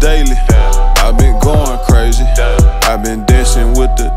daily. I've been going crazy. I've been dancing with the